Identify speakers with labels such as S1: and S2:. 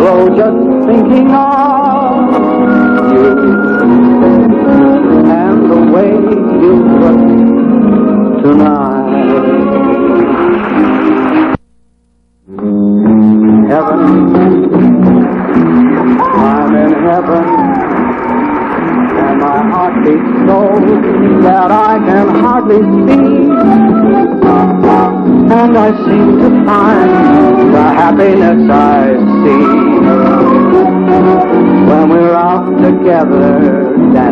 S1: grow just thinking of you and the way you look tonight. Heaven, I'm in heaven, and my heart beats so that I can hardly speak. And I seem to find the happiness I together